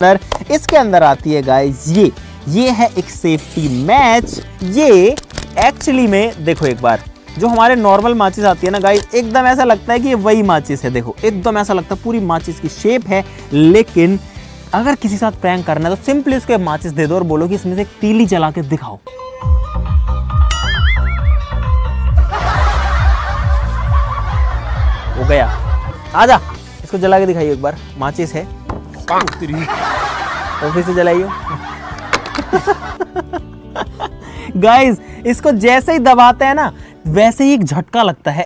अंदर इसके अंदर आती है गाइस ये ये है एक सेफ्टी मैच ये एक्चुअली में, देखो एक बार, जो हमारे नॉर्मल माचिस आती है ना गाइस एकदम ऐसा लगता है कि वही माचिस है, देखो, एकदम ऐसा लगता है पूरी माचिस की शेप है, लेकिन अगर किसी साथ प्रैंक करना है तो सिंपली उसको माचिस दे दो और बोलो कि इसमें से एक तीली जला के दिखाओ। हो गया। आजा, इसको जला के दिखाइए एक बार माचिस है। ऑफ़िस से जलाइयो गाइस इसको जैसे ही दबाते हैं ना, वैसे ही एक झटका लगता है।